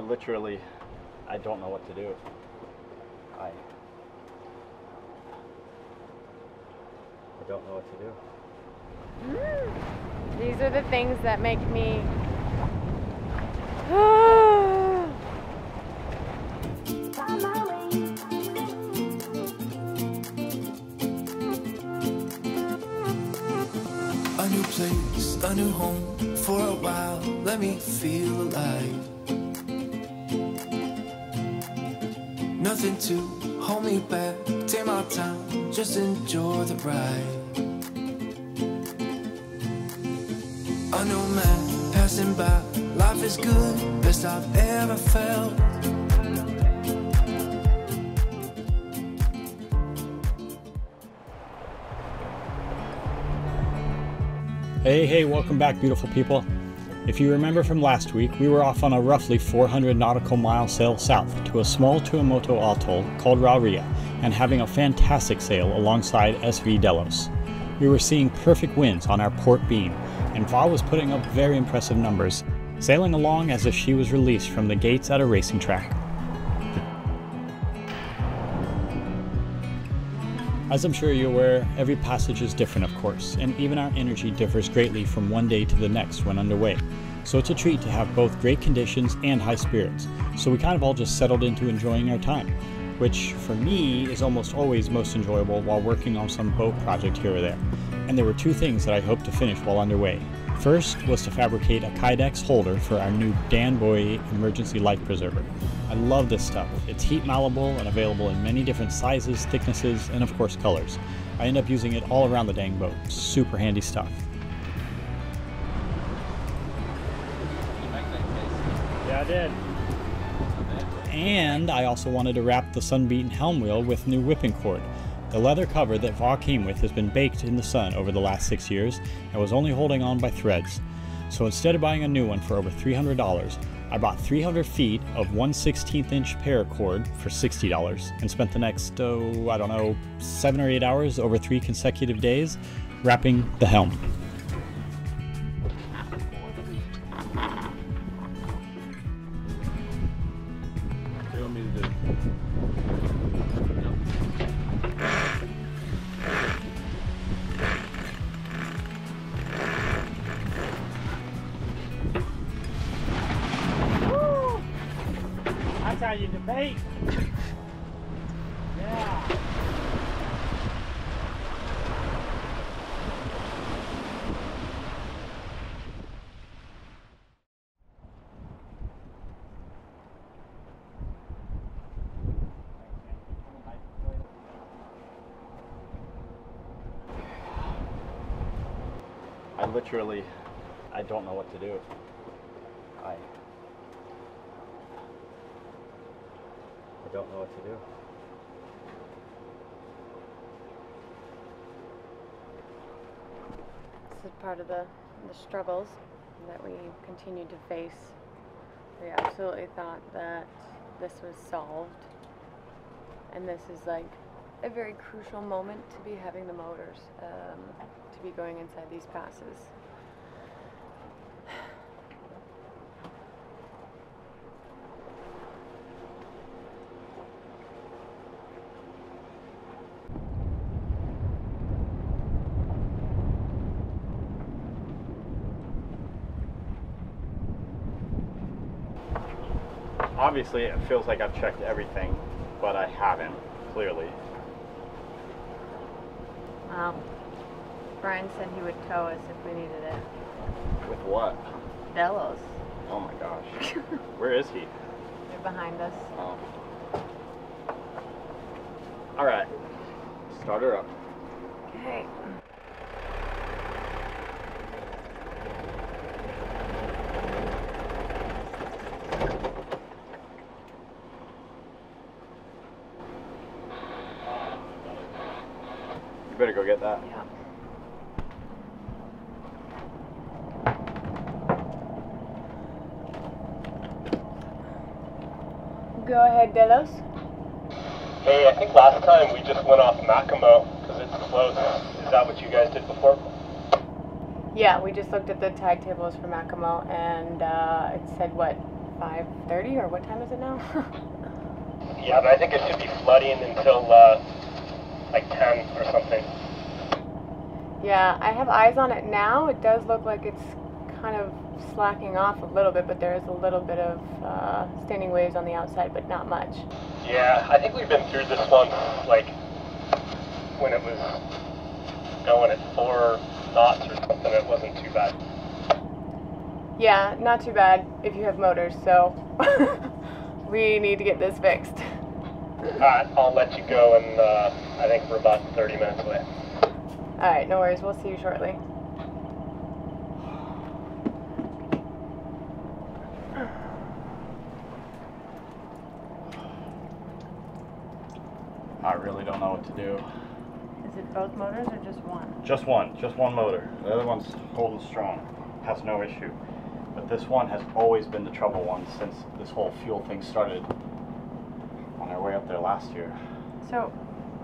literally, I don't know what to do. I, I don't know what to do. Mm. These are the things that make me. A new place, a new home for a while. Let me feel alive. Nothing to hold me back. Take my time, just enjoy the ride. A new man passing by. Life is good, best I've ever felt. Hey, hey, welcome back, beautiful people. If you remember from last week, we were off on a roughly 400 nautical mile sail south to a small Tuamotu atoll called Raroia and having a fantastic sail alongside SV Delos. We were seeing perfect winds on our port beam, and Va was putting up very impressive numbers, sailing along as if she was released from the gates at a racing track. As I'm sure you're aware, every passage is different, of course, and even our energy differs greatly from one day to the next when underway. So it's a treat to have both great conditions and high spirits. So we kind of all just settled into enjoying our time, which for me is almost always most enjoyable while working on some boat project here or there. And there were two things that I hoped to finish while underway. First was to fabricate a Kydex holder for our new Danbuoy emergency life preserver. I love this stuff. It's heat malleable and available in many different sizes, thicknesses, and of course colors. I end up using it all around the dang boat. Super handy stuff. Yeah, I did. And I also wanted to wrap the sunbeaten helm wheel with new whipping cord. The leather cover that Va came with has been baked in the sun over the last six years and was only holding on by threads. So instead of buying a new one for over $300, I bought 300 feet of 1 16th inch paracord for $60 and spent the next, oh, I don't know, seven or eight hours over three consecutive days wrapping the helm. Yeah. I literally, I don't know what to do. I, I don't know what to do. This is part of the, the struggles that we continue to face. We absolutely thought that this was solved. And this is like a very crucial moment to be having the motors, um, to be going inside these passes. Obviously, it feels like I've checked everything, but I haven't, clearly. Wow. Brian said he would tow us if we needed it. With what? Delos. Oh my gosh. Where is he? They're behind us. Oh. Alright. Start her up. Okay. You better go get that. Yeah. Go ahead, Delos. Hey, I think last time we just went off Makemo because it's close. Is that what you guys did before? Yeah, we just looked at the tag tables for Makemo and uh, it said what, 5:30 or what time is it now? Yeah, but I think it should be flooding until uh, like 10 or something. yeah, I have eyes on it now. It does look like it's kind of slacking off a little bit, but there is a little bit of uh, standing waves on the outside, but not much. Yeah, I think we've been through this one like when it was going at four knots or something. It wasn't too bad. Yeah, not too bad if you have motors. So we need to get this fixed. Alright, I'll let you go, and uh, I think we're about 30 minutes away. All right, no worries. We'll see you shortly. I really don't know what to do. Is it both motors or just one? Just one, just one motor. The other one's holding strong, has no issue. But this one has always been the trouble one since this whole fuel thing started on our way up there last year. So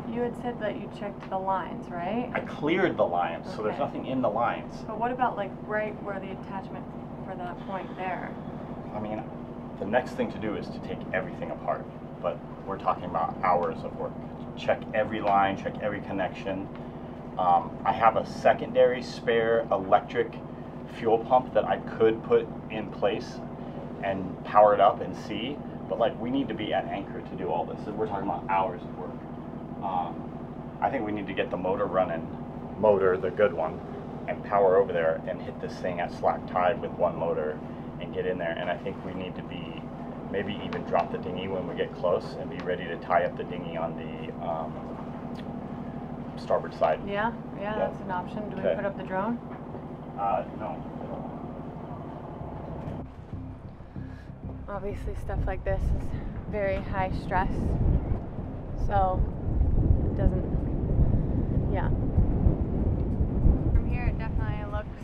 you had said that you checked the lines, right? I cleared the lines, so there's nothing in the lines. But what about like right where the attachment for that point there? I mean, the next thing to do is to take everything apart, but we're talking about hours of work. Check every line, check every connection. Um, I have a secondary spare electric fuel pump that I could put in place and power it up and see, but like we need to be at anchor to do all this. We're talking about hours of work. Um, I think we need to get the motor running, motor, the good one, and power over there and hit this thing at slack tide with one motor and get in there. And I think we need to be maybe even drop the dinghy when we get close and be ready to tie up the dinghy on the um, starboard side. Yeah, yeah, Yeah. that's an option. Do we put up the drone? Uh, no. Obviously, stuff like this is very high stress. So it doesn't. Yeah. From here, it definitely looks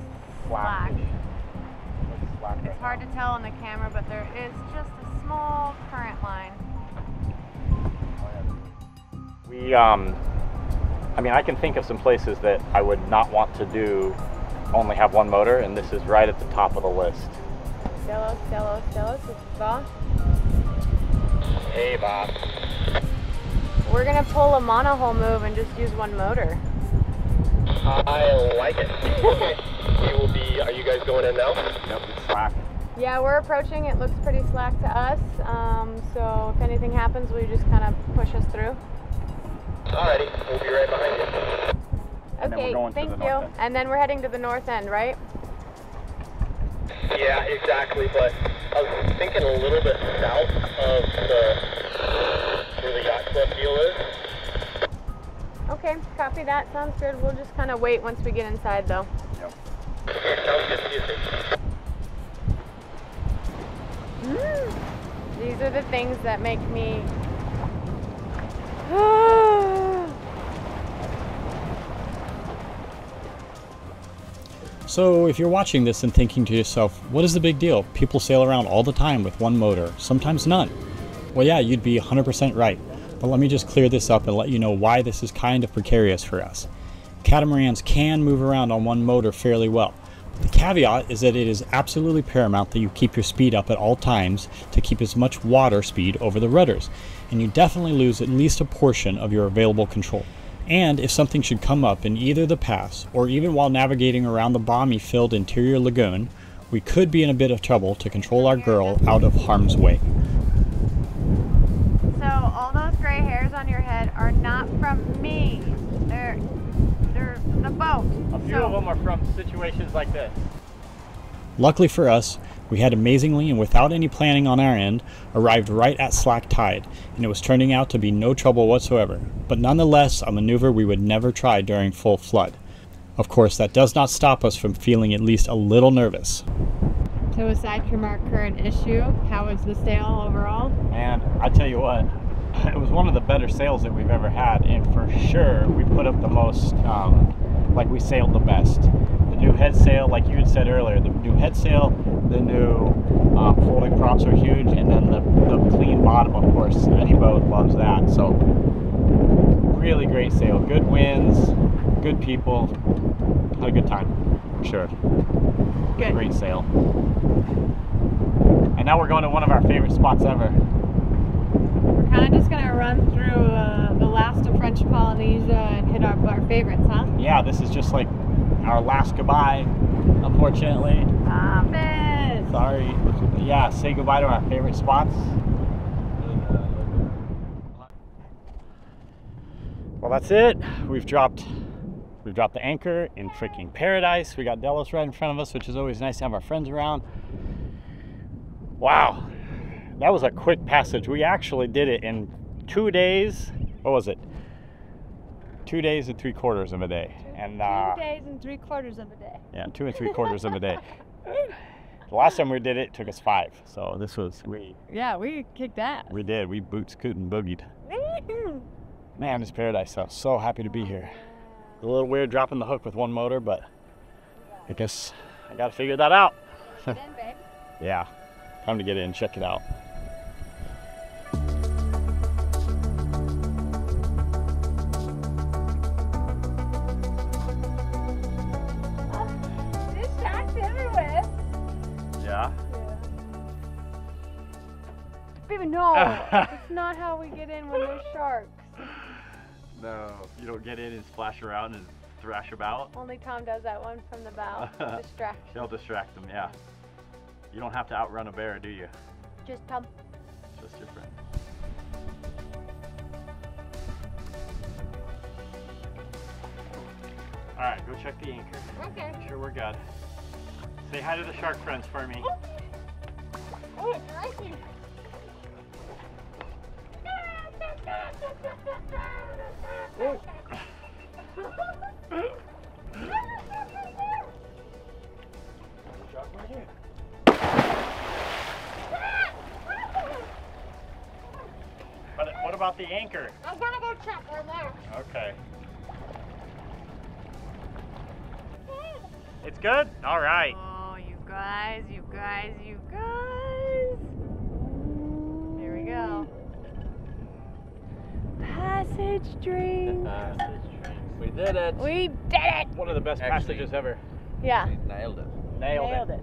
slack. Slackish. Looks slack right It's hard to tell on the camera, but there is just a small current line. We, um, I mean, I can think of some places that I would not want to do only have one motor, and this is right at the top of the list. Delos, Delos, Delos, it's Bob. Hey, Bob. We're gonna pull a monohull move and just use one motor. I like it. Okay. We will be. Are you guys going in now? Yep, it's slack. Yeah, we're approaching. It looks pretty slack to us. Um, so if anything happens, will you just kind of push us through? Alrighty, we'll be right behind you. And then we're Okay, thank you. And then we're heading to the north end, right? Yeah, exactly. But I was thinking a little bit south of the where the yacht club deal is. Okay, copy that. Sounds good. We'll just kind of wait once we get inside, though. Yep. Okay, sounds good. See you soon. Mm. These are the things that make me. So, if you're watching this and thinking to yourself, what is the big deal? People sail around all the time with one motor, sometimes none. Well, yeah, you'd be 100% right. But let me just clear this up and let you know why this is kind of precarious for us. Catamarans can move around on one motor fairly well. The caveat is that it is absolutely paramount that you keep your speed up at all times to keep as much water speed over the rudders, and you definitely lose at least a portion of your available control. And if something should come up in either the pass or even while navigating around the bommie filled interior lagoon, we could be in a bit of trouble to control our girl out of harm's way. So all those gray hairs on your head are not from me. They're they're the boat. A few So- of them are from situations like this. Luckily for us, we had amazingly and without any planning on our end arrived right at slack tide, and it was turning out to be no trouble whatsoever, but nonetheless a maneuver we would never try during full flood. Of course, that does not stop us from feeling at least a little nervous. So aside from our current issue, how was the sail overall? And I tell you what, it was one of the better sails that we've ever had, and for sure we put up the most, um, like we sailed the best. The new head sail, like you had said earlier, the new head sail, the new um, folding props are huge, and then the, the clean bottom, of course. Any boat loves that. So, really great sail. Good winds, good people, had a good time. for sure. Good. Great sail. And now we're going to one of our favorite spots ever. We're kind of just gonna run through uh, last of French Polynesia uh, and hit our, our favorites, huh? Yeah, this is just like our last goodbye, unfortunately. Stop it! Sorry. Yeah, say goodbye to our favorite spots. Well, that's it. We've dropped we've dropped the anchor in freaking paradise. We got Delos right in front of us, which is always nice to have our friends around. Wow. That was a quick passage. We actually did it in 2 days. What was it? 2 days and 3 quarters of a day. And uh Two days and three quarters of a day. yeah, two and three quarters of a day. The last time we did it, it took us five. So this was we Yeah, we kicked ass. we did we boot scoot and boogied. Man, it's paradise. I'm so happy to be here. A little weird dropping the hook with one motor, but I guess I gotta figure that out. Yeah, time to get in, check it out. Baby, no. That's not how we get in when there's sharks. No, you don't get in and splash around and thrash about. Only Tom does that one from the bow. Distraction. They'll distract them. Yeah. You don't have to outrun a bear, do you? Just Tom. Just your friend. All right, go check the anchor. Okay. Make sure we're good. Say hi to the shark friends for me. Oh, oh it's But what about the anchor? I'm gonna go check right now. Okay. It's good? All right. Oh, you guys, you guys, you guys. Here we go. Passage drink. We did it. We did it. One of the best Actually- passages ever. Yeah. We nailed it. Nailed, Nailed it. it.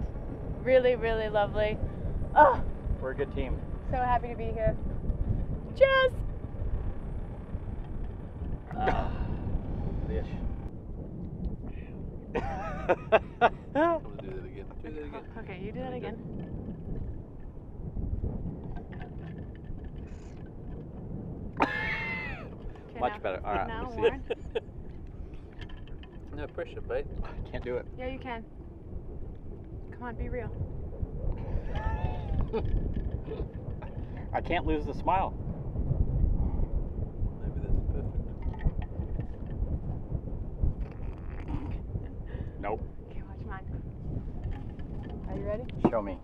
Really, really lovely. Oh, We're a good team. so happy to be here. Cheers. Dish. I'm gonna do that again. Do that again. Okay, you do that again. Okay, Much now- better. All right. Now, let me see Warren. it. no pressure, babe. I can't do it. Yeah, you can. Come on, be real. I can't lose the smile. Maybe that's perfect. Nope. Okay, watch mine. Are you ready? Show me.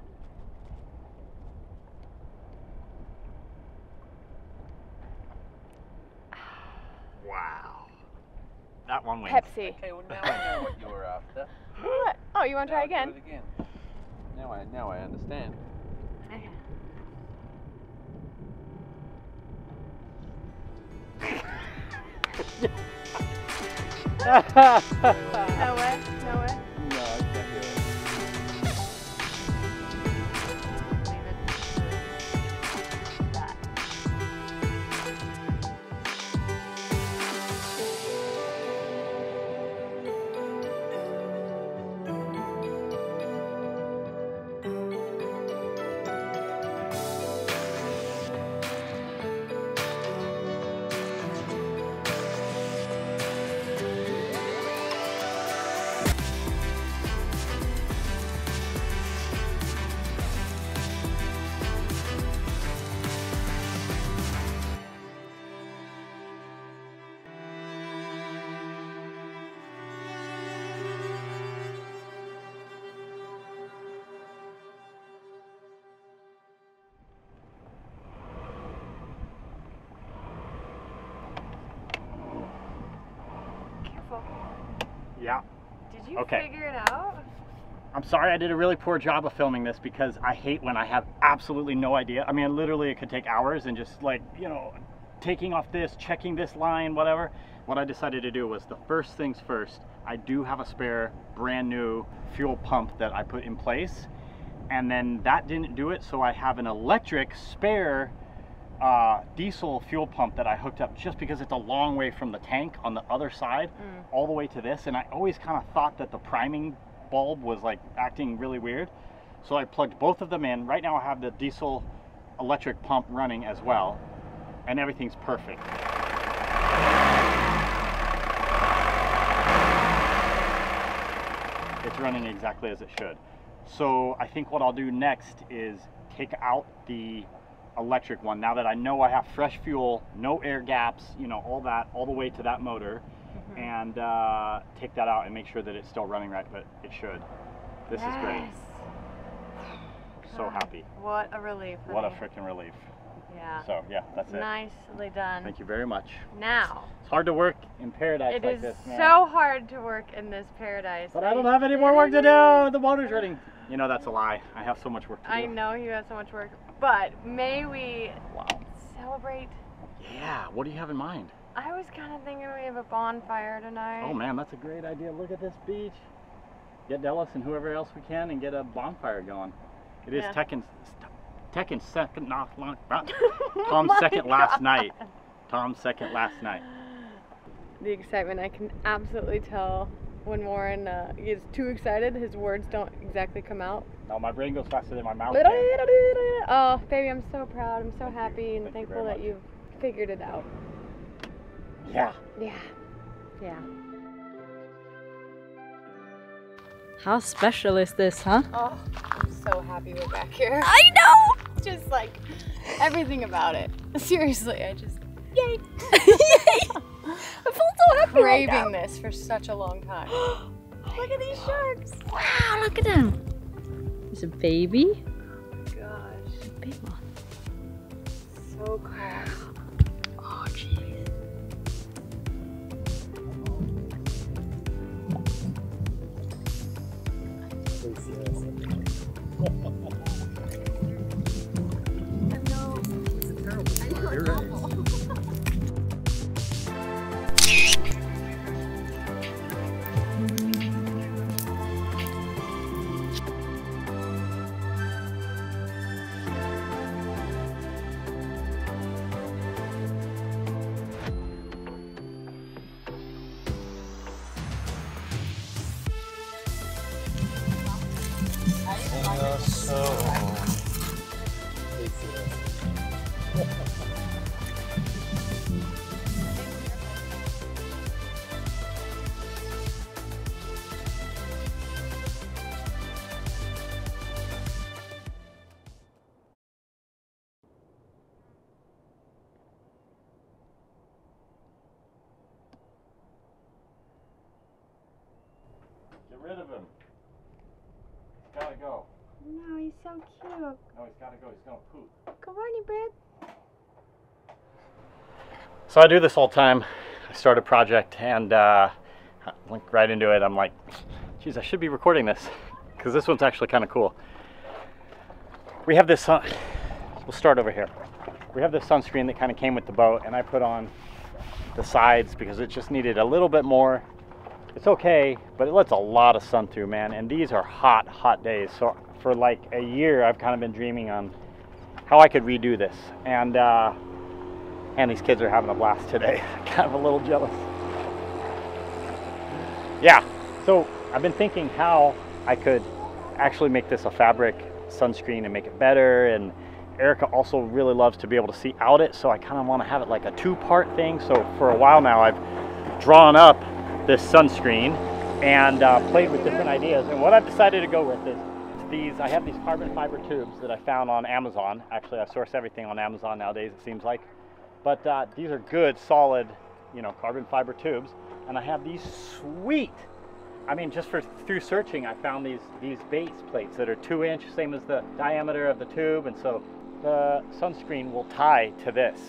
Wow. That Pepsi. Okay, well now I know what you were after. What? Oh, you want to try again? Do it again. Now I now I understand. Okay. Did you Okay. figure it out? I'm sorry I did a really poor job of filming this because I hate when I have absolutely no idea. I mean, literally, it could take hours and just like, you know, taking off this, checking this line, whatever. What I decided to do was the first things first, I do have a spare brand new fuel pump that I put in place. And then that didn't do it, so I have an electric spare uh, diesel fuel pump that I hooked up just because it's a long way from the tank on the other side all the way to this. And I always kind of thought that the priming bulb was like acting really weird. So I plugged both of them in. Right now I have the diesel electric pump running as well, and everything's perfect. It's running exactly as it should. So I think what I'll do next is take out the electric one now that I know I have fresh fuel, no air gaps, you know, all that, all the way to that motor, and uh, take that out and make sure that it's still running right, but it should. This is great. Yes. So happy. What a relief. What a freaking relief. Yeah. So yeah, that's it. Nicely done. Thank you very much. Now, It's hard to work in paradise it like this, man. so hard to work in this paradise. But I don't have any more work to do. The motor's running. You know that's a lie. I have so much work to do. I know you have so much work, but may we Wow. celebrate? Yeah. What do you have in mind? I was kind of thinking we have a bonfire tonight. Oh man, that's a great idea. Look at this beach. Get Delos and whoever else we can and get a bonfire going. It is Yeah. Tekken, Tekken second, not Tom's second last night. Tom's second last night. The excitement I can absolutely tell when Warren uh, gets too excited. His words don't exactly come out. No, my brain goes faster than my mouth. Oh, baby, I'm so proud. I'm so Thank you. happy and Thank thankful very that much. you've figured it out. Yeah. Yeah. Yeah. How special is this, huh? Oh, I'm so happy we're back here. I know! Just like everything about it. Seriously, I just yay! Yay! I feel so happy right craving now. this for such a long time. Look at these sharks! Wow, look at them! There's a baby. Oh my gosh, Big one. so cool. Oh, jeez. Get rid of him. He's gotta go. No, he's so cute. No, he's gotta go. He's gonna poop. Good morning, babe. So I do this all the time. I start a project and uh, I went right into it. I'm like, geez, I should be recording this because this one's actually kind of cool. We have this, sun- we'll start over here. We have this sunscreen that kind of came with the boat and I put on the sides because it just needed a little bit more. It's okay, but it lets a lot of sun through, man. And these are hot, hot days. So for like a year, I've kind of been dreaming on how I could redo this. And uh, and these kids are having a blast today. kind of a little jealous. Yeah, so I've been thinking how I could actually make this a fabric sunscreen and make it better. And Erica also really loves to be able to see out it, so I kind of want to have it like a two-part thing. So for a while now, I've drawn up this sunscreen and uh, played with different ideas. And what I've decided to go with is these. I have these carbon fiber tubes that I found on Amazon. Actually, I source everything on Amazon nowadays. It seems like. But uh, these are good, solid, you know, carbon fiber tubes. And I have these sweet. I mean, just for through searching, I found these these base plates that are two inch, same as the diameter of the tube, and so the sunscreen will tie to this,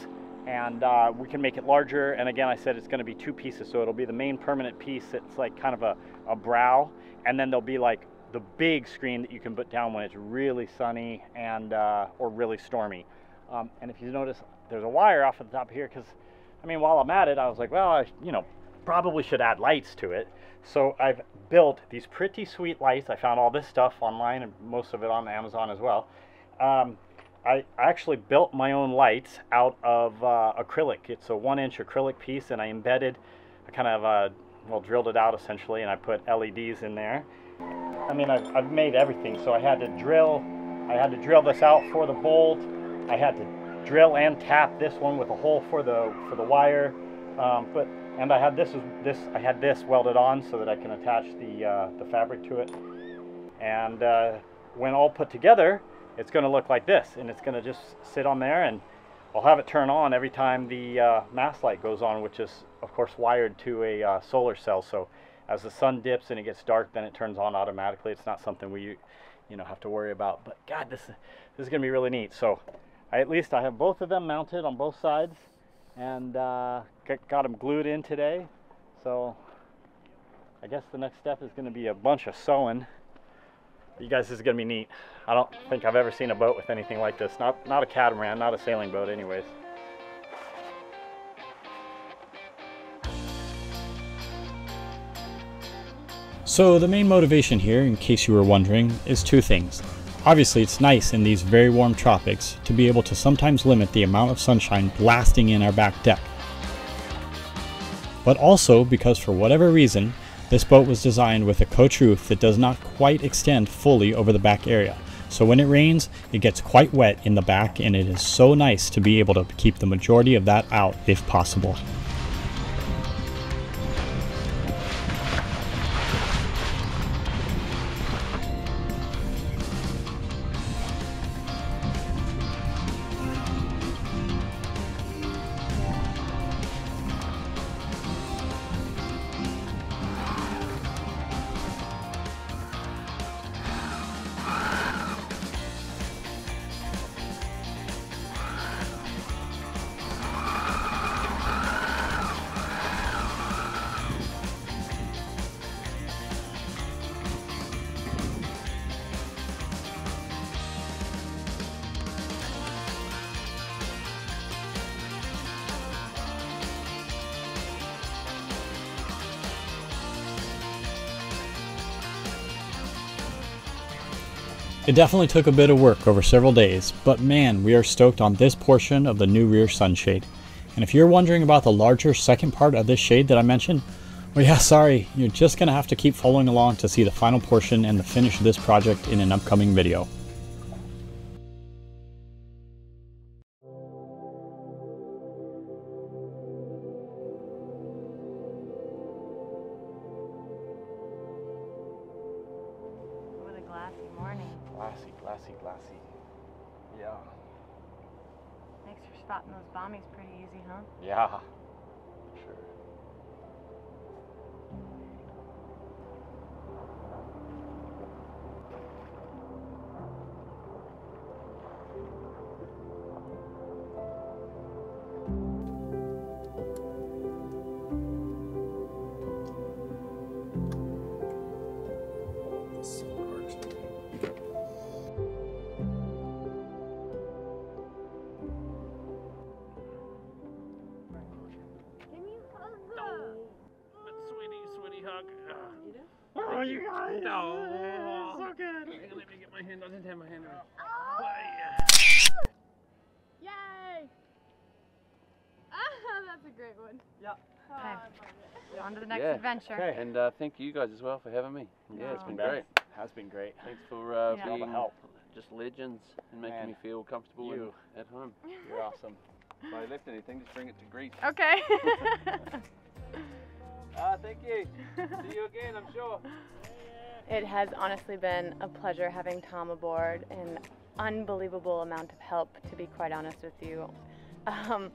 and uh, we can make it larger. And again, I said it's going to be two pieces, so it'll be the main permanent piece. It's like kind of a, a brow, and then there'll be like the big screen that you can put down when it's really sunny and uh, or really stormy. Um, and if you notice, there's a wire off at the top here because, I mean, while I'm at it, I was like, well, I, you know, probably should add lights to it. So I've built these pretty sweet lights. I found all this stuff online and most of it on Amazon as well. Um, I actually built my own lights out of uh, acrylic. It's a one inch acrylic piece and I embedded, I kind of, uh, well, drilled it out essentially and I put LEDs in there. I mean, I've, I've made everything. So I had to drill, I had to drill this out for the bolt. I had to drill and tap this one with a hole for the, for the wire. Um, but, and I had this, this, I had this welded on so that I can attach the, uh, the fabric to it. And uh, when all put together, it's going to look like this and it's going to just sit on there and I'll have it turn on every time the uh, mast light goes on which is of course wired to a uh, solar cell. So as the sun dips and it gets dark then it turns on automatically. It's not something we you know have to worry about. But god this this is gonna be really neat. So I, at least I have both of them mounted on both sides and uh, got them glued in today. So I guess the next step is going to be a bunch of sewing you guys, this is gonna be neat. I don't think I've ever seen a boat with anything like this. Not, not a catamaran, not a sailing boat anyways. So the main motivation here, in case you were wondering, is two things. Obviously it's nice in these very warm tropics to be able to sometimes limit the amount of sunshine blasting in our back deck. But also because for whatever reason, this boat was designed with a coach roof that does not quite extend fully over the back area. So when it rains, it gets quite wet in the back and it is so nice to be able to keep the majority of that out if possible. It definitely took a bit of work over several days, but man, we are stoked on this portion of the new rear sunshade. And if you're wondering about the larger second part of this shade that I mentioned, well yeah, sorry, you're just to have to keep following along to see the final portion and the finish of this project in an upcoming video. 你呀。Yeah. Okay. On to the next yeah. adventure. Okay. And uh, thank you guys as well for having me. Yeah, it's been great. Has been great. Thanks for uh, Yeah. being help. just legends and making Man. me feel comfortable You. at home. You're awesome. If I left anything, just bring it to Greece. Okay. Ah, thank you. See you again, I'm sure. it has honestly been a pleasure having Tom aboard. An unbelievable amount of help, to be quite honest with you. Um,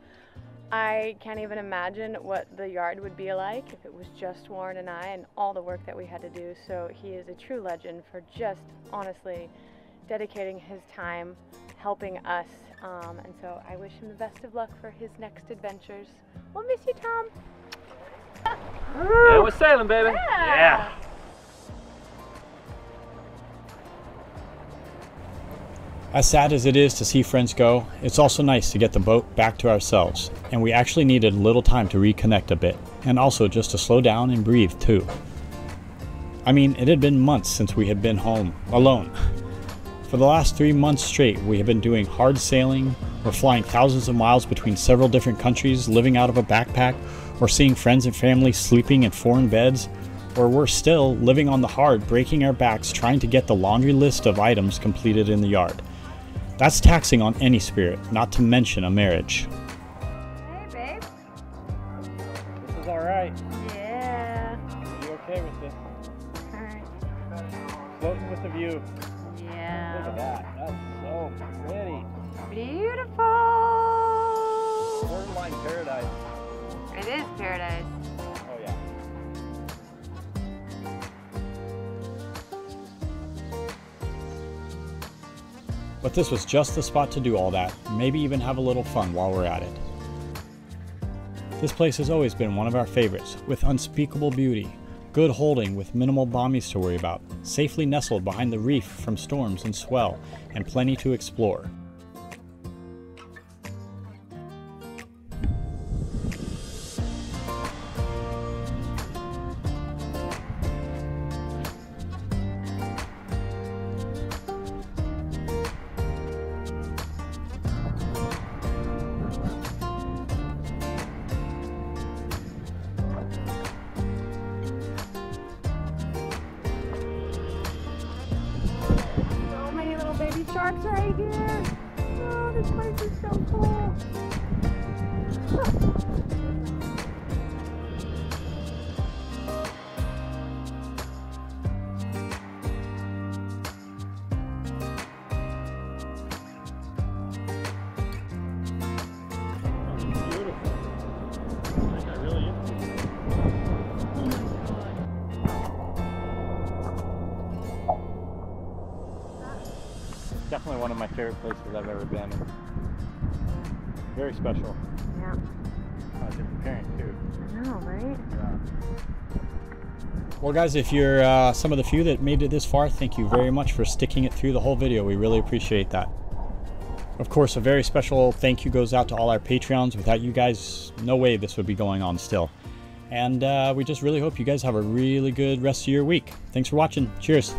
I can't even imagine what the yard would be like if it was just Warren and I and all the work that we had to do. So he is a true legend for just honestly dedicating his time helping us. Um, and so I wish him the best of luck for his next adventures. We'll miss you, Tom. Yeah, we're sailing, baby. Yeah. As sad as it is to see friends go, it's also nice to get the boat back to ourselves, and we actually needed a little time to reconnect a bit, and also just to slow down and breathe too. I mean, it had been months since we had been home, alone. For the last three months straight, we have been doing hard sailing, or flying thousands of miles between several different countries, living out of a backpack, or seeing friends and family sleeping in foreign beds, or worse still, living on the hard, breaking our backs trying to get the laundry list of items completed in the yard. That's taxing on any spirit, not to mention a marriage. But this was just the spot to do all that, maybe even have a little fun while we're at it. This place has always been one of our favorites, with unspeakable beauty, good holding with minimal bommies to worry about, safely nestled behind the reef from storms and swell, and plenty to explore. One of my favorite places I've ever been. Very special. Yeah. Uh, disappearing too. I know, right? Well, guys, if you're uh, some of the few that made it this far, thank you very much for sticking it through the whole video. We really appreciate that. Of course, a very special thank you goes out to all our Patreons. Without you guys, no way this would be going on still. And uh, we just really hope you guys have a really good rest of your week. Thanks for watching. Cheers.